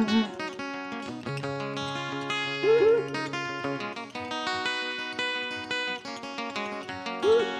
うんうんう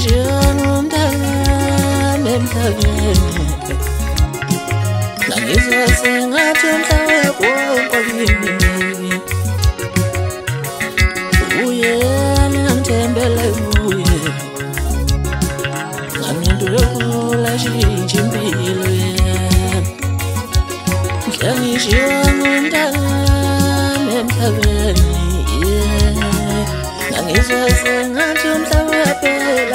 Nigerian dan mtagene Nangizosingathi mhlawe kwonkolini Uyena mthembele kuye Ngamintu yokhula shintsha impilo yami Ngiyangishiyon umntana emhlabeni Yeah Nangizosingathi mhlawe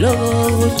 Love,